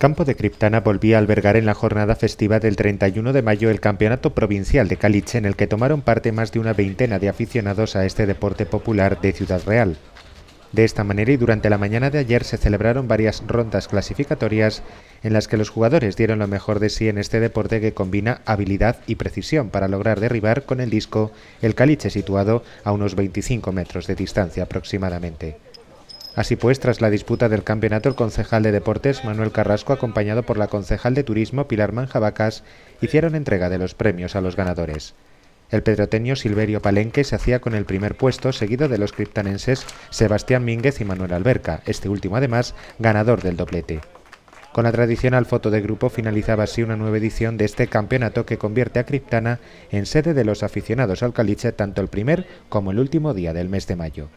Campo de Criptana volvía a albergar en la jornada festiva del 31 de mayo el Campeonato Provincial de Caliche en el que tomaron parte más de una veintena de aficionados a este deporte popular de Ciudad Real. De esta manera y durante la mañana de ayer se celebraron varias rondas clasificatorias en las que los jugadores dieron lo mejor de sí en este deporte que combina habilidad y precisión para lograr derribar con el disco el caliche situado a unos 25 metros de distancia aproximadamente. Así pues, tras la disputa del campeonato, el concejal de deportes Manuel Carrasco, acompañado por la concejal de turismo Pilar Manjabacas, hicieron entrega de los premios a los ganadores. El pedroteño Silverio Palenque se hacía con el primer puesto, seguido de los criptanenses Sebastián Mínguez y Manuel Alberca, este último además ganador del doblete. Con la tradicional foto de grupo finalizaba así una nueva edición de este campeonato que convierte a Criptana en sede de los aficionados al caliche tanto el primer como el último día del mes de mayo.